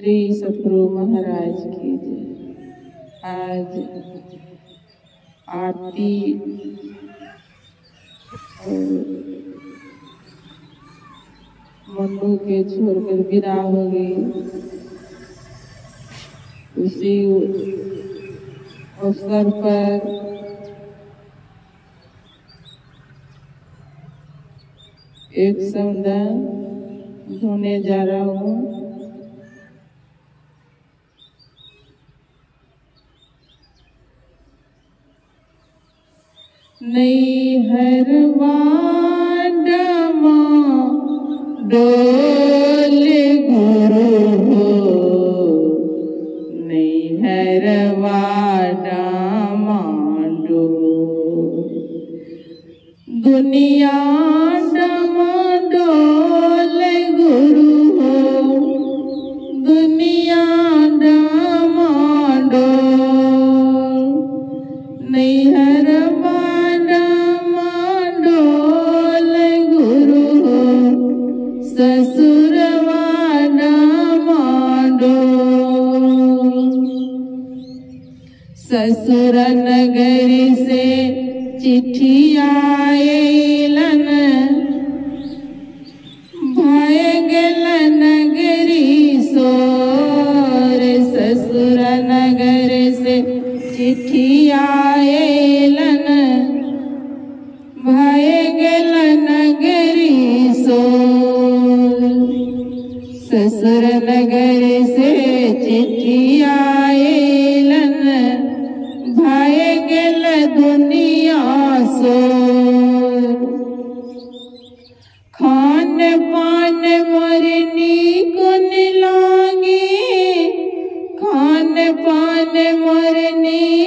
श्री सतगुरु महाराज की जय। आज आरती मनु के छोड़कर विदा हो गई। उसी अवसर पर एक समुदाय धोने जा रहा हूँ। नैहरवा डमा डोल गुरु हो नैहरवा डमा डोल दुनिया डमा नगरी से चिट्ठी आएलन भय गेल नगरी सोर ससुर नगर से चिट्ठी आएलन भय गेल नगरी सोर ससुर नगर से चिट्ठी आएलन गेल दुनिया सो। खान पान मरनी कुन लागे खान पान मरनी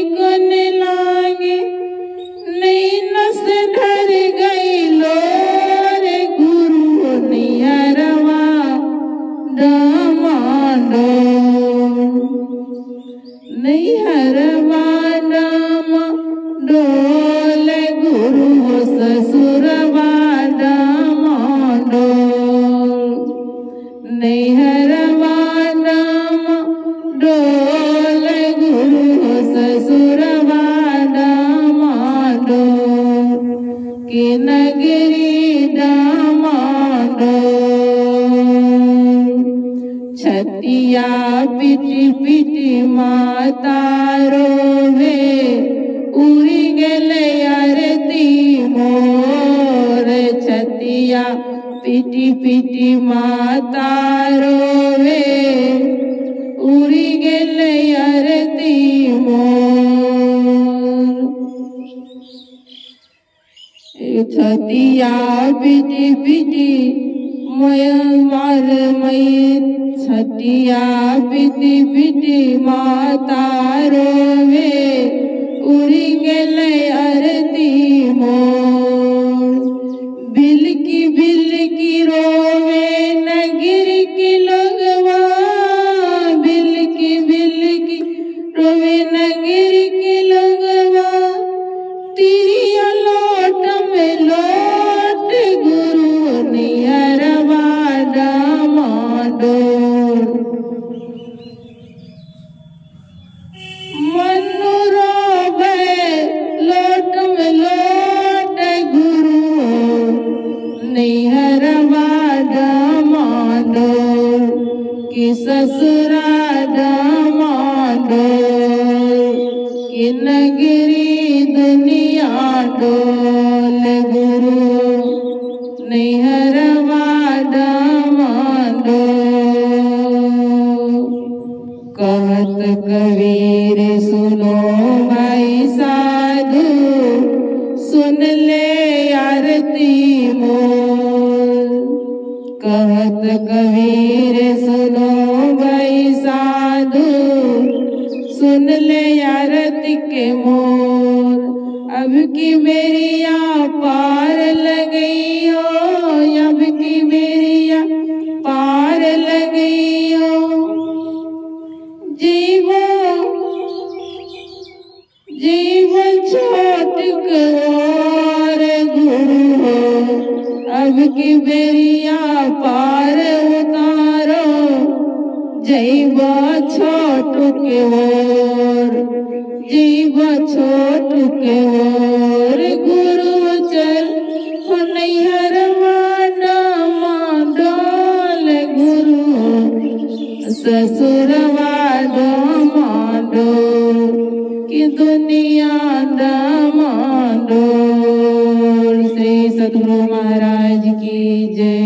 छतिया पिटी पिटी माता रोवे उड़ी गेले आरती मोर छतिया पिटी पिटी माता रोवे उड़ी गेले आरती मोर छतिया पिटी पिटी मय मार मई छतिया पिटी पिटी माता रोवे उड़ी अरती आरती बिल की बिलकी निहरवा डामाडोल कि ससुरा डामाडोल कि नगरी दुनिया डोल गुरु। निहरवा डामाडोल कहत कबीर, सुनो भाई साधु, सुन ले आरती मोल कहत कबीर, सुनो भाई साधु। सुन ले आरती के मोर। अब की मेरिया पार लगई हो अब की मेरिया पार लगई हो जीवो, जीव छोट कर की बेरिया पार उतारो जैबा छोट के ओर जैबा छोट के ओर, गुरु चल हो नैहर डोल गुरु ससुरवा डोल कि दुनिया डोल श्री सतगुरु महाराज। की जय